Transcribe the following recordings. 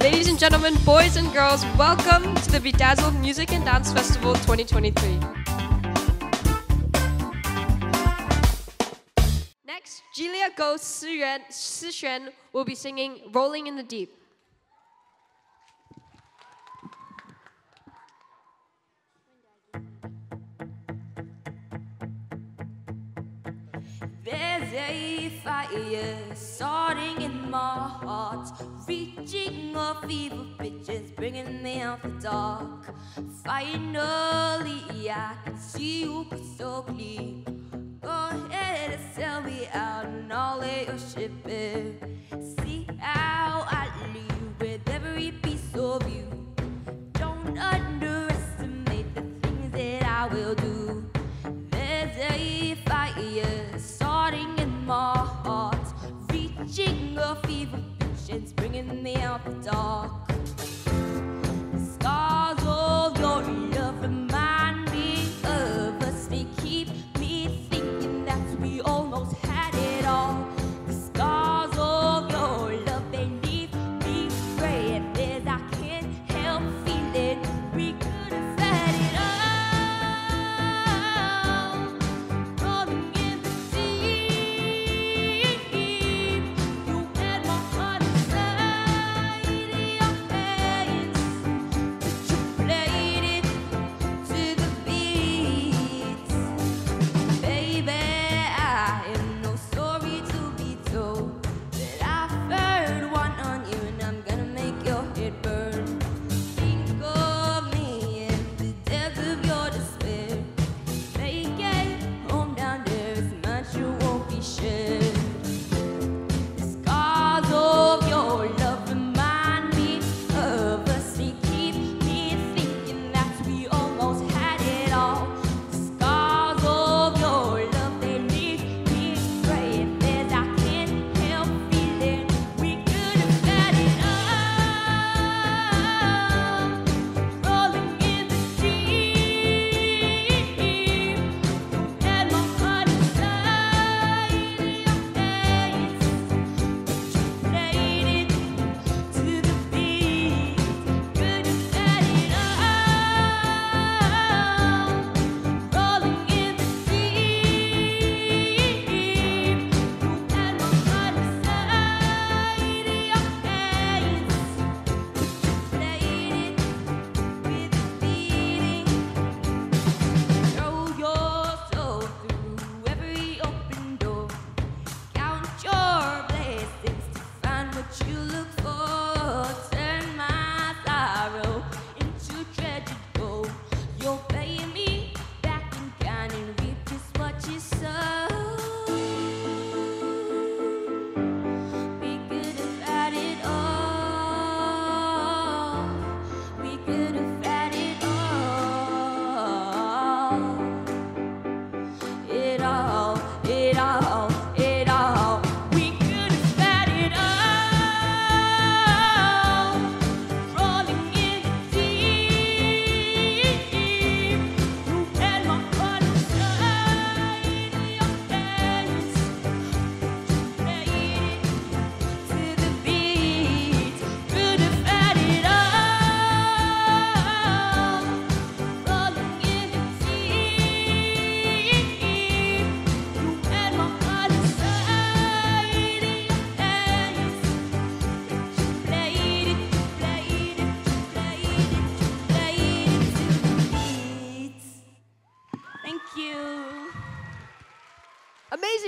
Ladies and gentlemen, boys and girls, welcome to the B-dazzled Music and Dance Festival 2023. Next, Gilia Goh Siyuan Sze Xuan will be singing Rolling in the Deep. There there's a fire starting in my heart, reaching a fever pitch pictures, bringing me out the dark. Finally, I can see you crystal clear. Go ahead and sell me out, and I'll lay your ship in. See how I leave with every piece of me out the dark.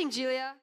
amazing, Gilia.